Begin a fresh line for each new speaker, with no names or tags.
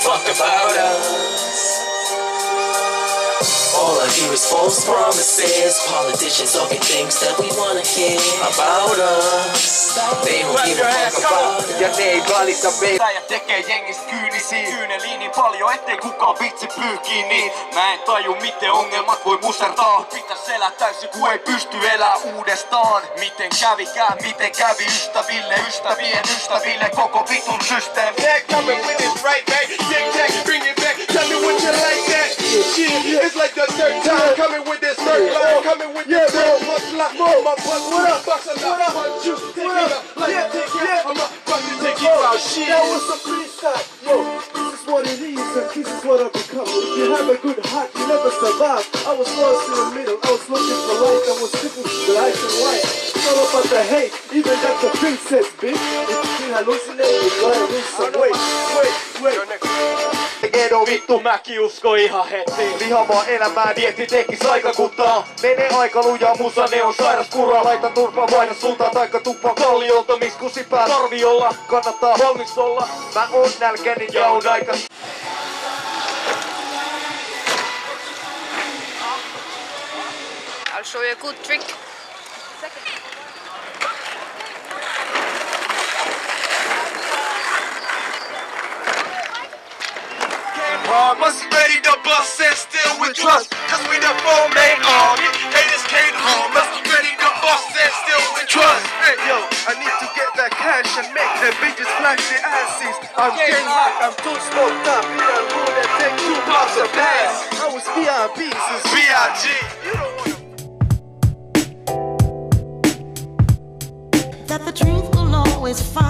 fuck about us. All I hear is false promises. Politicians talking things that we wanna hear about us.
Ja ne ei välitä meitä.
Ja tekee jengistä kyynisiä. Kyyneliin niin paljon, ettei kukaan vitsi pyyhkii niin. Mä en taju, miten ongelmat voi musertaa. Pitäis elää täysin, kun ei pysty elää uudestaan. Miten kävikään, miten kävi ystäville, ystävien, ystäville, koko vitun systeemi.
Shit, it's like the third time coming with this third line. Coming with this third punchline. I'ma bust what up, bust a lot. Punch you, take it up like a ticket. I'ma bust it, take it out. Shit.
That was some freestyle. Yo, what it is, and this is what I become. If you have a good heart, you never survive. I was lost in the middle. I was looking for light. I was looking for life and white. It's all about the hate. Even that's the princess, bitch. If you hallucinate, you gotta lose some weight. Wait, wait.
Edo vittu. Mäki usko ihan heti. Lihavaa elämää dietti tekis aika kutaa Mene aika lujaa musa ne on sairas kuraa Laita turpaa vaihda suuntaan taikka tuppaa kalliolta. Mis kusipää tarvi olla Kannattaa valmis olla. Mä oon nälkäinen ja on aika
I'll show you a good trick.
Must be ready to bust and still with trust. Cause we the four main army. Haters can't harm us. Ready to bust and still with trust.
Hey, yo, I need to get that cash and make them bitches flash their asses. I'm getting hot, I'm too smoked up. In a room that take two blocks of pass. I was VIP since
B.I.G.
You don't wanna
that the truth will always find you, and there's